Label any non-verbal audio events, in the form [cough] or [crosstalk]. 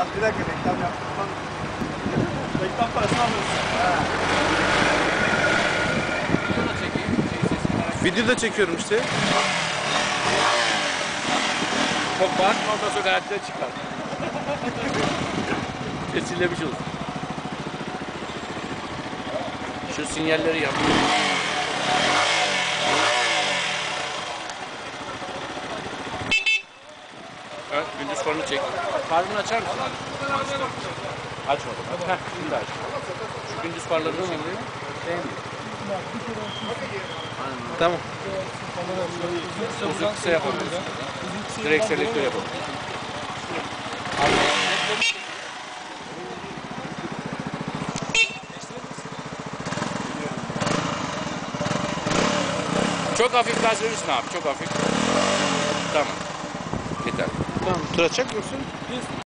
Ya bir dakika reklam yaptım. Reklam parasını alırız. Bunu da çekeyim. Şey. Video da çekiyorum işte. Çok bağırma ondan sonra hayatta çıkar. [laughs] Sesillemiş olsun. Şu sinyalleri yap. Evet, gündüz farını çek. Farını açar mısın? Açmadım. Heh, şimdi aç. Şu gündüz farlarını çek. Tamam. Uzun kısa yapabiliriz. Direkt selektör yapabiliriz. Çok hafif gaz verirsin abi, çok hafif. Tamam. Tamam. Tur açacak mısın?